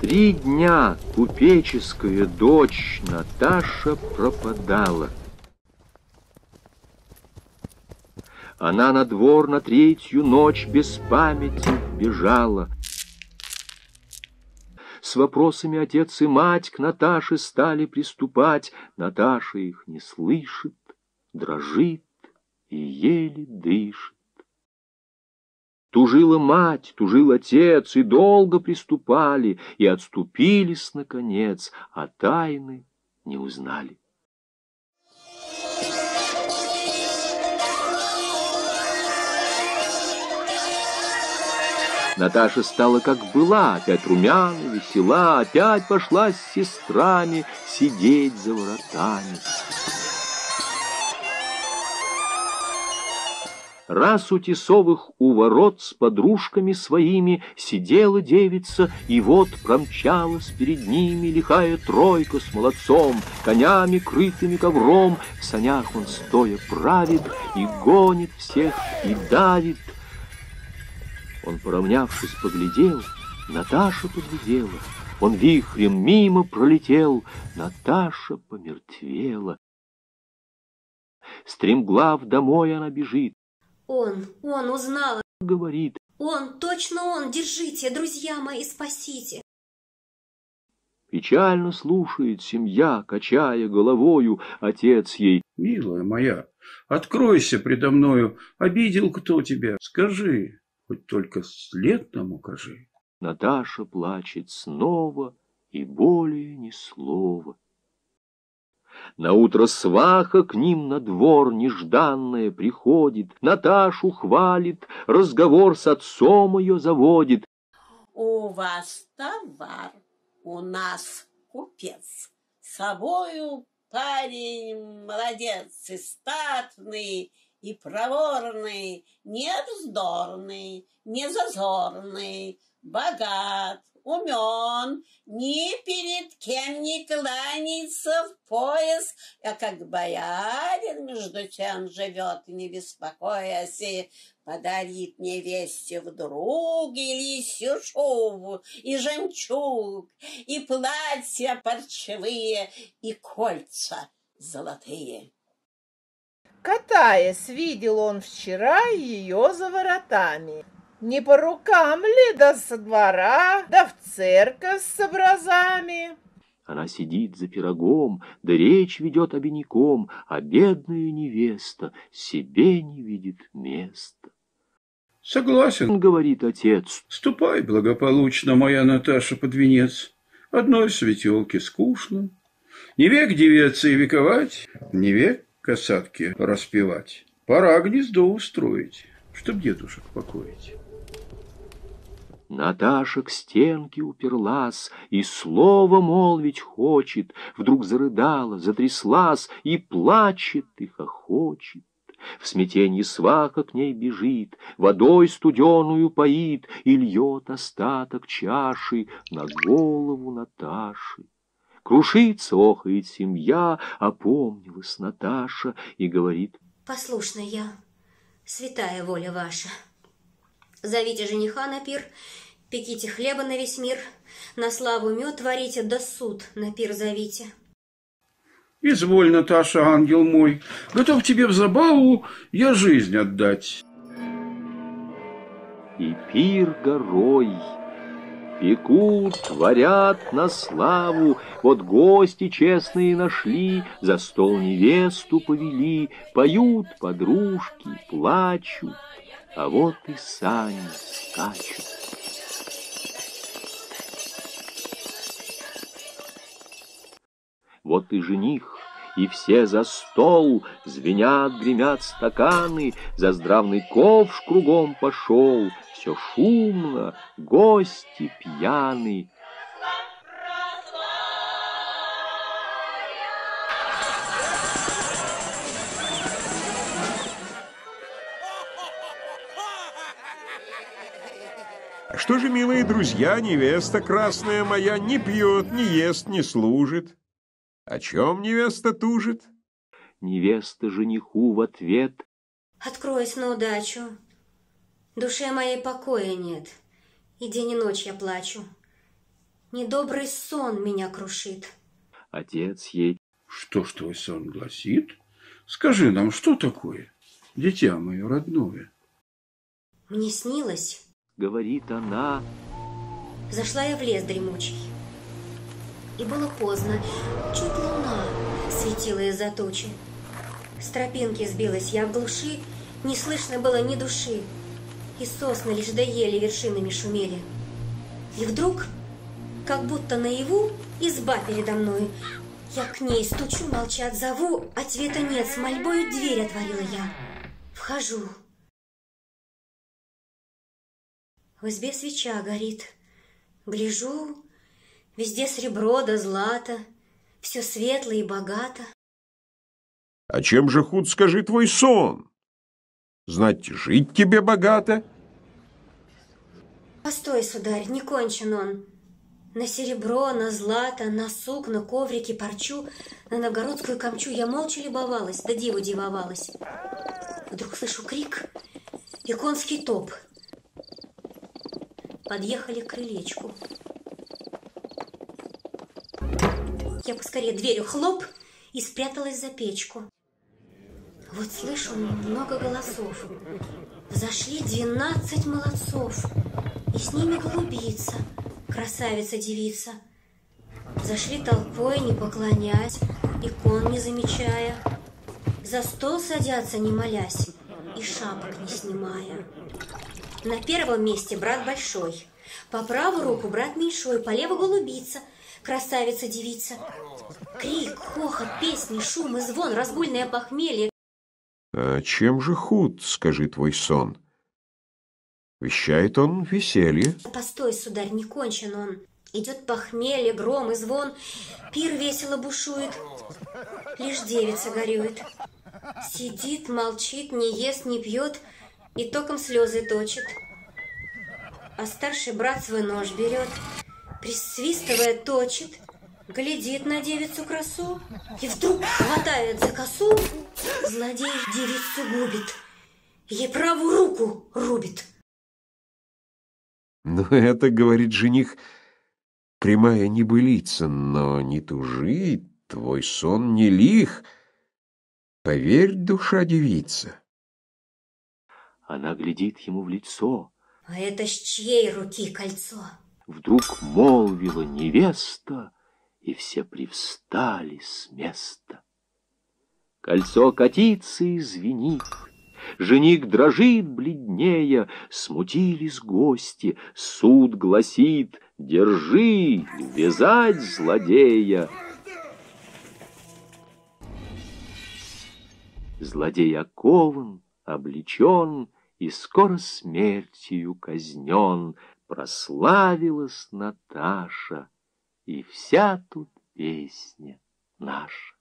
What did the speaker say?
Три дня купеческая дочь Наташа пропадала. Она на двор на третью ночь без памяти бежала. С вопросами отец и мать к Наташе стали приступать. Наташа их не слышит, дрожит и еле дышит. Тужила мать, тужил отец, и долго приступали, и отступились, наконец, а тайны не узнали. Наташа стала как была, опять румяна, весела, опять пошла с сестрами сидеть за воротами. Раз у Тесовых у ворот с подружками своими сидела девица, и вот промчалась перед ними лихая тройка с молодцом, конями, крытыми ковром, в санях он стоя правит и гонит всех и давит. Он, поравнявшись, поглядел, Наташа поглядела, он вихрем мимо пролетел, Наташа помертвела. Стремглав домой она бежит, он, он узнал. Говорит. Он, точно он, держите, друзья мои, спасите. Печально слушает семья, качая головою, отец ей. Милая моя, откройся предо мною, обидел кто тебя, скажи, хоть только след нам укажи. Наташа плачет снова и более ни слова. На утро сваха к ним на двор нежданная приходит, Наташу хвалит, разговор с отцом ее заводит. У вас товар, у нас купец, собою парень молодец и статный, и проворный, не вздорный, не зазорный, богат, умен, ни перед кем не кланяется в пояс, а как боярин между тем живет, не беспокоясь, и подарит невесте вдруг и лисью шубу, и жемчуг, и платья парчевые, и кольца золотые. Катаясь, видел он вчера ее за воротами. Не по рукам ли, да со двора, да в церковь с образами? Она сидит за пирогом, да речь ведет обиняком, а бедная невеста себе не видит места. Согласен, говорит отец. Ступай благополучно, моя Наташа, под венец. Одной светелке скучно. Не век деветься и вековать, не век касатки распевать. Пора гнездо устроить, чтоб дедушек покоить. Наташа к стенке уперлась и слово молвить хочет, Вдруг зарыдала, затряслась и плачет, и хохочет. В смятенье сваха к ней бежит, водой студеную поит И льет остаток чаши на голову Наташи. Крушится, охает семья, опомнилась Наташа и говорит. Послушна я, святая воля ваша. Зовите жениха на пир, пеките хлеба на весь мир, на славу мед варите, да суд на пир зовите. Изволь, Наташа, ангел мой, готов тебе в забаву я жизнь отдать. И пир горой пекут, варят на славу, вот гости честные нашли, за стол невесту повели, поют подружки, плачут а вот и сани скачут. Вот и жених, и все за стол, звенят, гремят стаканы, за здравный ковш кругом пошел, все шумно, гости пьяны, Что же, милые друзья, невеста красная моя не пьет, не ест, не служит? О чем невеста тужит? Невеста жениху в ответ. Откройся на удачу. Душе моей покоя нет, и день и ночь я плачу. Недобрый сон меня крушит. Отец ей. Что ж твой сон гласит? Скажи нам, что такое, дитя мое родное? Мне снилось, Говорит она. зашла я в лес дремучий. И было поздно, чуть луна светила из-за тучи. С тропинки сбилась я в глуши, не слышно было ни души. И сосны лишь до ели вершинами шумели. И вдруг, как будто наяву, изба передо мной. Я к ней стучу, молчат, зову, ответа нет, с мольбою дверь отворила я. Вхожу. В избе свеча горит. Гляжу, везде сребро да злато, все светло и богато. А чем же худ, скажи, твой сон? Знать, жить тебе богато? Постой, сударь, не кончен он. На серебро, на злато, на сук, на коврики, парчу, на новгородскую камчу я молча любовалась, да диву дивовалась. Вдруг слышу крик и конский топ. Подъехали к крылечку. Я поскорее дверью хлоп и спряталась за печку. Вот слышу много голосов. Взошли двенадцать молодцов, и с ними голубица, красавица-девица. Зашли толпой, не поклонясь, икон не замечая. За стол садятся, не молясь, и шапок не снимая. На первом месте брат большой, по правую руку брат меньшой, по леву голубица, красавица-девица. Крик, хохот, песни, шум и звон, разгульное похмелье, чем же худ, скажи, твой сон? Вещает он веселье. Постой, сударь, не кончен он. Идет похмелье, гром и звон, пир весело бушует, лишь девица горюет. Сидит, молчит, не ест, не пьет и током слезы точит. А старший брат свой нож берет, присвистывая точит, глядит на девицу красу и вдруг хватает за косу, злодей девицу губит, ей правую руку рубит. Ну, это, говорит жених, прямая небылица, но не тужи, твой сон не лих. Поверь, душа девица. Она глядит ему в лицо. А это с чьей руки кольцо? Вдруг молвила невеста, и все привстали с места. Кольцо катится и звенит. Жених дрожит бледнее, смутились гости. Суд гласит, держи, вязать злодея. Злодей окован, облечен и скоро смертью казнен. Прославилась Наташа, и вся тут песня наша.